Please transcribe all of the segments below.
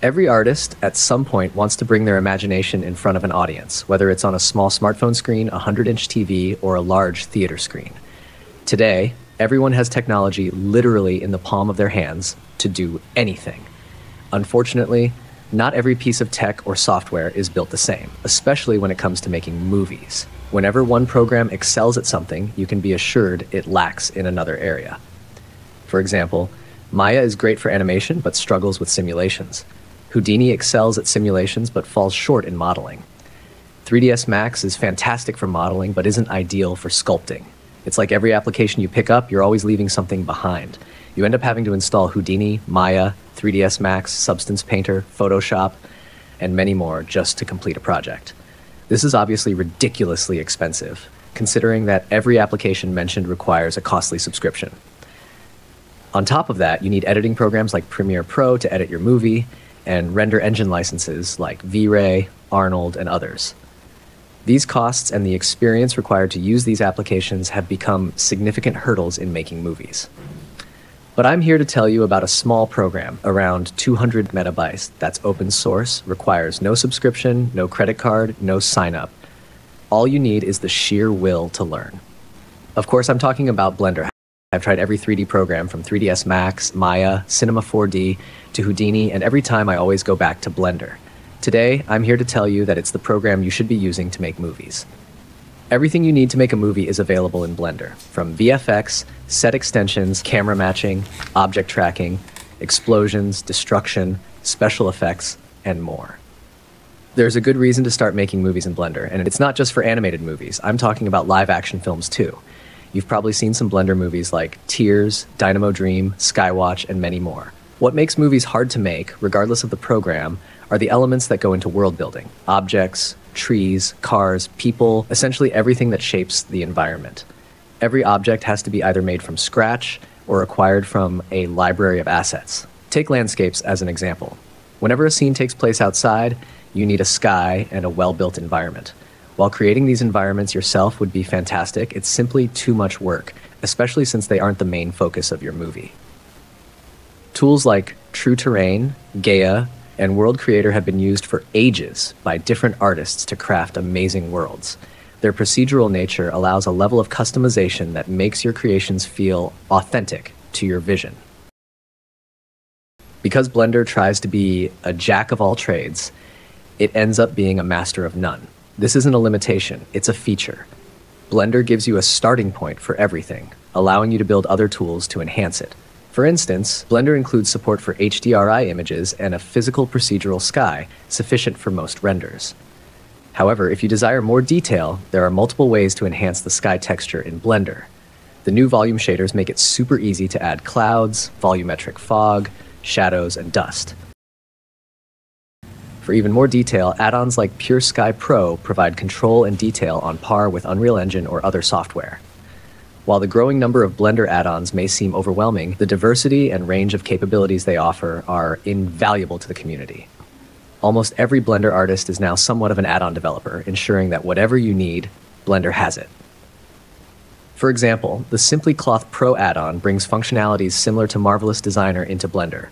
Every artist at some point wants to bring their imagination in front of an audience, whether it's on a small smartphone screen, a 100 inch TV, or a large theater screen. Today, everyone has technology literally in the palm of their hands to do anything. Unfortunately, not every piece of tech or software is built the same, especially when it comes to making movies. Whenever one program excels at something, you can be assured it lacks in another area. For example, Maya is great for animation but struggles with simulations. Houdini excels at simulations but falls short in modeling. 3ds Max is fantastic for modeling but isn't ideal for sculpting. It's like every application you pick up, you're always leaving something behind. You end up having to install Houdini, Maya, 3ds Max, Substance Painter, Photoshop, and many more just to complete a project. This is obviously ridiculously expensive, considering that every application mentioned requires a costly subscription. On top of that, you need editing programs like Premiere Pro to edit your movie, and render engine licenses like V-Ray, Arnold, and others. These costs and the experience required to use these applications have become significant hurdles in making movies. But I'm here to tell you about a small program, around 200 megabytes, that's open source, requires no subscription, no credit card, no sign up. All you need is the sheer will to learn. Of course, I'm talking about Blender. I've tried every 3D program from 3ds Max, Maya, Cinema 4D to Houdini, and every time I always go back to Blender. Today, I'm here to tell you that it's the program you should be using to make movies. Everything you need to make a movie is available in Blender, from VFX, set extensions, camera matching, object tracking, explosions, destruction, special effects, and more. There's a good reason to start making movies in Blender, and it's not just for animated movies. I'm talking about live action films too. You've probably seen some Blender movies like Tears, Dynamo Dream, Skywatch, and many more. What makes movies hard to make, regardless of the program, are the elements that go into world building objects, trees, cars, people, essentially everything that shapes the environment. Every object has to be either made from scratch or acquired from a library of assets. Take landscapes as an example. Whenever a scene takes place outside, you need a sky and a well built environment. While creating these environments yourself would be fantastic, it's simply too much work, especially since they aren't the main focus of your movie. Tools like True Terrain, Gaea, and World Creator have been used for ages by different artists to craft amazing worlds. Their procedural nature allows a level of customization that makes your creations feel authentic to your vision. Because Blender tries to be a jack of all trades, it ends up being a master of none. This isn't a limitation, it's a feature. Blender gives you a starting point for everything, allowing you to build other tools to enhance it. For instance, Blender includes support for HDRI images and a physical procedural sky, sufficient for most renders. However, if you desire more detail, there are multiple ways to enhance the sky texture in Blender. The new volume shaders make it super easy to add clouds, volumetric fog, shadows, and dust. For even more detail, add-ons like Pure Sky Pro provide control and detail on par with Unreal Engine or other software. While the growing number of Blender add-ons may seem overwhelming, the diversity and range of capabilities they offer are invaluable to the community. Almost every Blender artist is now somewhat of an add-on developer, ensuring that whatever you need, Blender has it. For example, the Simply Cloth Pro add-on brings functionalities similar to Marvelous Designer into Blender,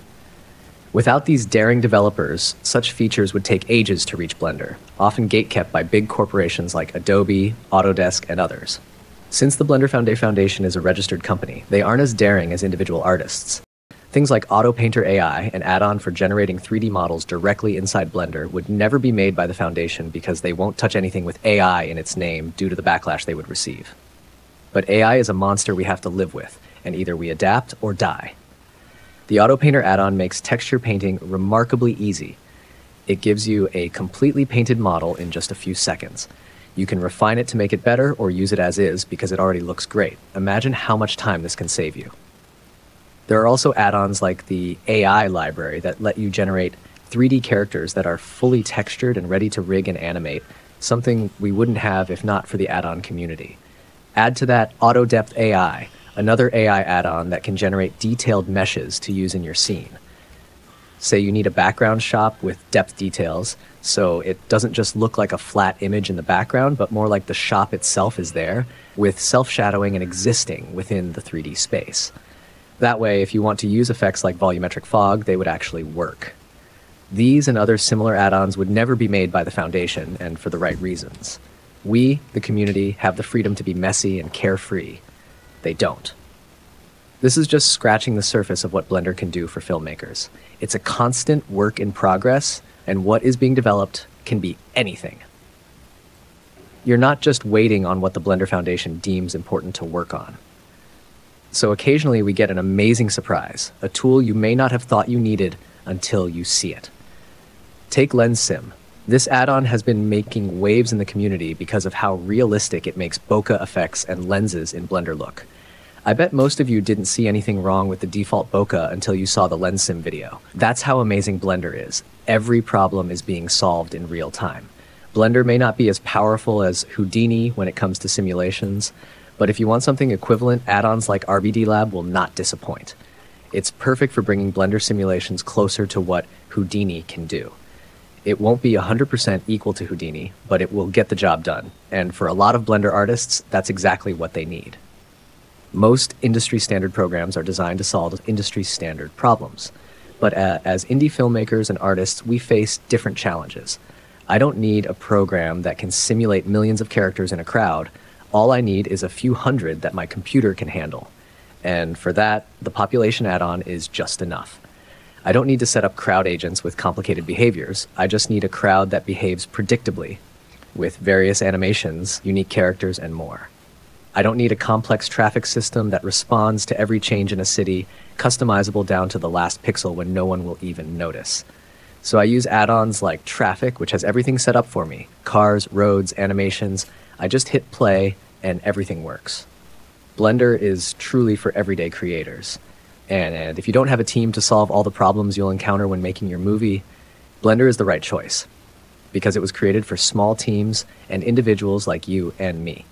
Without these daring developers, such features would take ages to reach Blender, often gatekept by big corporations like Adobe, Autodesk, and others. Since the Blender Foundation is a registered company, they aren't as daring as individual artists. Things like Auto Painter AI, an add on for generating 3D models directly inside Blender, would never be made by the Foundation because they won't touch anything with AI in its name due to the backlash they would receive. But AI is a monster we have to live with, and either we adapt or die. The Auto Painter add-on makes texture painting remarkably easy. It gives you a completely painted model in just a few seconds. You can refine it to make it better or use it as is because it already looks great. Imagine how much time this can save you. There are also add-ons like the AI library that let you generate 3D characters that are fully textured and ready to rig and animate, something we wouldn't have if not for the add-on community. Add to that Auto Depth AI, another AI add-on that can generate detailed meshes to use in your scene. Say you need a background shop with depth details, so it doesn't just look like a flat image in the background, but more like the shop itself is there, with self-shadowing and existing within the 3D space. That way, if you want to use effects like volumetric fog, they would actually work. These and other similar add ons would never be made by the Foundation, and for the right reasons. We, the community, have the freedom to be messy and carefree. They don't. This is just scratching the surface of what Blender can do for filmmakers. It's a constant work in progress, and what is being developed can be anything. You're not just waiting on what the Blender Foundation deems important to work on. So occasionally we get an amazing surprise, a tool you may not have thought you needed until you see it. Take LensSim. This add-on has been making waves in the community because of how realistic it makes bokeh effects and lenses in Blender look. I bet most of you didn't see anything wrong with the default bokeh until you saw the LensSim video. That's how amazing Blender is. Every problem is being solved in real time. Blender may not be as powerful as Houdini when it comes to simulations, but if you want something equivalent, add-ons like RBD Lab will not disappoint. It's perfect for bringing Blender simulations closer to what Houdini can do. It won't be 100% equal to Houdini, but it will get the job done. And for a lot of Blender artists, that's exactly what they need. Most industry standard programs are designed to solve industry standard problems. But uh, as indie filmmakers and artists, we face different challenges. I don't need a program that can simulate millions of characters in a crowd all I need is a few hundred that my computer can handle. And for that, the population add on is just enough. I don't need to set up crowd agents with complicated behaviors. I just need a crowd that behaves predictably, with various animations, unique characters, and more. I don't need a complex traffic system that responds to every change in a city, customizable down to the last pixel when no one will even notice. So I use add ons like Traffic, which has everything set up for me cars, roads, animations. I just hit play and everything works. Blender is truly for everyday creators. And, and if you don't have a team to solve all the problems you'll encounter when making your movie, Blender is the right choice because it was created for small teams and individuals like you and me.